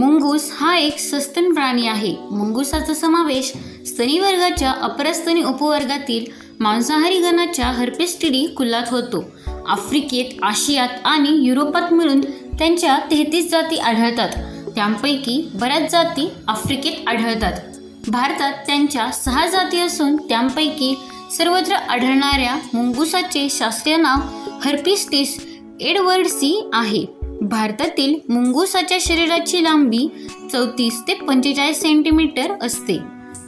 मुंगूस हा एक सस्तन प्राणी आहे. मुंगुसाचा समावेश स्तनी वर्गाच्या अपरस्तनी उपवर्गातील मांसाहारी गणाच्या हर्पेस्टिडी कुलात होतो. आफ्रिकेत आशियात आणि युरोपात मिळून त्यांच्या तेहतीस जाती आढळतात. त्यांपैकी बऱ्याच जाती आफ्रिकेत आढळतात. भारतात त्यांच्या सहा जाती असून त्यांपैकी सर्वत्र आढळणाऱ्या मुंगुसाचे शास्त्रीय नाव हर्पिस्टिस एडवर्डसी आहे. भारतातील मुंगुसाच्या शरीराची लांबी चौतीस ते पंचेचाळीस सेंटीमीटर असते.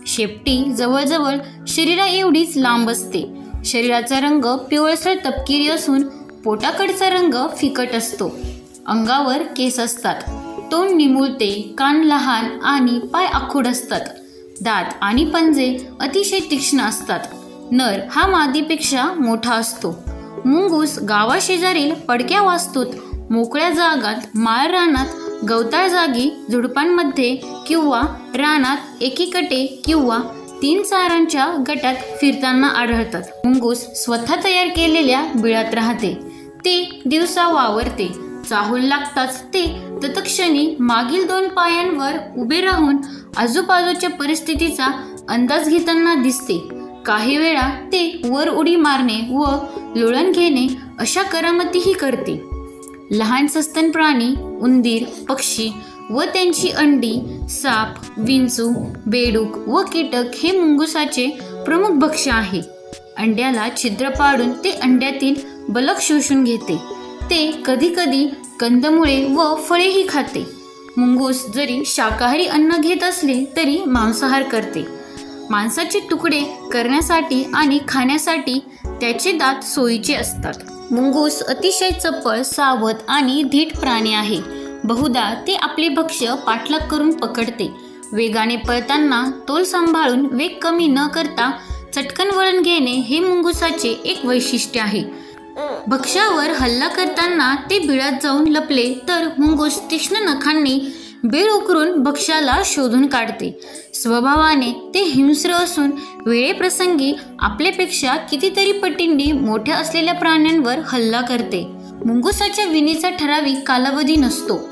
शेपटी जवळजवळ शरीरा एवढीच लांब असते. शरीराचा रंग पिवळसर तपकिरी असून पोटाकडचा रंग फिकट असतो. अंगावर केस असतात. तोंड निमुळते कान लहान आणि पाय आखूड असतात. दात आणि पंजे अतिशय तीक्ष्ण असतात. नर हा मादीपेक्षा मोठा असतो. मुंगूस गावाशेजारील पडक्या वास्तूत मोकळ्या जागात माळ रानात गवताळ जागी झुडपांमध्ये किंवा रानात एकीकडे किंवा तीन चारांच्या गटात फिरताना आढळतात. मुंगूस स्वतः तयार केलेल्या बिळात राहते. ते दिवसा वावरते. चाहूल लागताच ते तत्क्षणी मागील दोन पायांवर उभे राहून आजूबाजूच्या परिस्थितीचा अंदाज घेताना दिसते. काही वेळा ते वर उडी मारणे व लोळण घेणे अशा करामतीही करते. लहान सस्तन प्राणी उंदीर पक्षी व त्यांची अंडी साप विंचू बेडूक व कीटक हे मुंगुसाचे प्रमुख भक्ष्य आहे. अंड्याला छिद्र पाडून ते अंड्यातील बलक शोषून घेते. ते कधीकधी कंदमुळे व फळेही खाते. मुंगूस जरी शाकाहारी अन्न घेत असले तरी मांसाहार करते. मांसाचे तुकडे करण्यासाठी आणि खाण्यासाठी त्याचे दात सोयीचे असतात. मुंगूस अतिशय चपळ सावध आणि धीट प्राणी आहे. बहुधा ते आपले भक्ष्य पाठलाग करून पकडते. वेगाने पळताना तोल सांभाळून वेग कमी न करता चटकन वळण घेणे हे मुंगुसाचे एक वैशिष्ट्य आहे. भक्ष्यावर हल्ला करताना ते बिळात जाऊन लपले तर मुंगूस तीक्ष्ण नखांनी बीळ उकरून भक्ष्याला शोधून काढते. स्वभावाने ते हिंस्र असून वेळेप्रसंगी आपल्यापेक्षा कितीतरी पटींनी मोठ्या असलेल्या प्राण्यांवर हल्ला करते. मुंगुसाच्या विणीचा ठराविक कालावधी नसतो.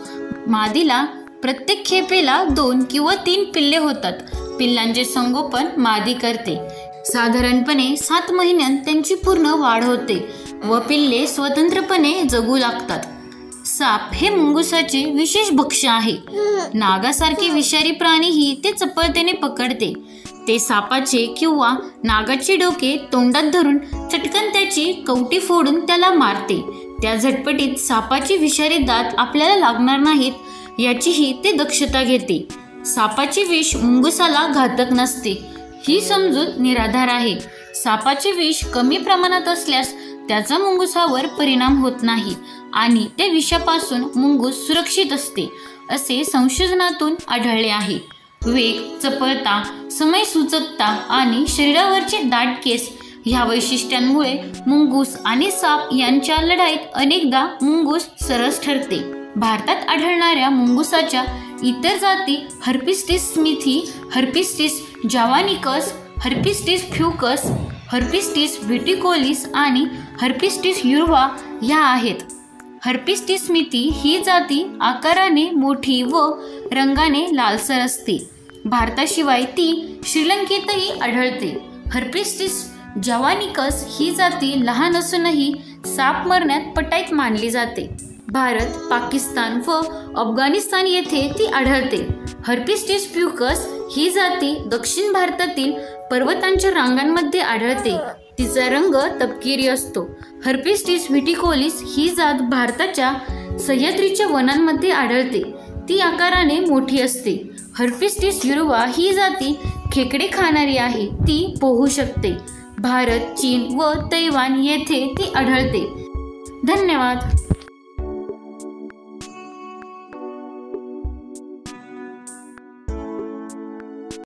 मादीला प्रत्येक खेपेला दोन किंवा तीन पिल्ले होतात. पिल्लांचे संगोपन मादी करते. साधारणपणे सात महिन्यात त्यांची पूर्ण वाढ होते व पिल्ले स्वतंत्रपणे जगू लागतात. साप हे मुंगुसाचे विशेष भक्ष्य आहे. नागासारखे विषारी प्राणीही ते चपळतेने पकडते. ते सापाचे किंवा नागाचे डोके तोंडात धरून चटकन त्याची कवटी फोडून त्याला मारते. त्या झटपटीत सापाची विषारी दात आपल्याला लागणार नाहीत याचीही ते दक्षता घेते. सापाचे विष मुंगुसाला घातक नसते. ही समजूत निराधार आहे. सापाचे विष कमी प्रमाणात असल्यास त्याचा मुंगुसावर परिणाम होत नाही आणि त्या विषापासून मुंगूस सुरक्षित असते असे संशोधनातून आढळले आहे. वेग चपळता समय सुचकता आणि शरीरावरचे दाट केस ह्या वैशिष्ट्यांमुळे मुंगूस आणि साप यांच्या लढाईत अनेकदा मुंगूस सरस ठरते. भारतात आढळणाऱ्या मुंगुसाच्या इतर जाती हर्पिस्टिस स्मिथी हर्पिस्टिस जावानिकस हर्पिस्टिस फ्युकस हर्पिस्टिस व्हिटिकोलिस आणि हर्पिस्टिस युर्वा ह्या आहेत. हर्पिस्टिस मिती ही जाती आकाराने मोठी व रंगाने लालसर असते. भारताशिवाय ती श्रीलंकेतही आढळते. हर्पिस्टिस जवानिकस ही जाती लहान असूनही साप मरण्यात पटाईत मानली जाते. भारत पाकिस्तान व अफगाणिस्तान येथे ती आढळते. हर्पिस्टिस फ्युकस ही जाती दक्षिण भारतातील पर्वतांच्या रांगांमध्ये आढळते. तिचा रंग तपकिरी असतो. हर्पिस्टिस व्हिटिकोलिस ही जात भारताच्या सह्याद्रीच्या वनांमध्ये आढळते. ती आकाराने मोठी असते. हर्पिस्टिस युरुवा ही जाती खेकडे खाणारी आहे. ती पोहू शकते. भारत चीन व तैवान येथे ती आढळते. धन्यवाद.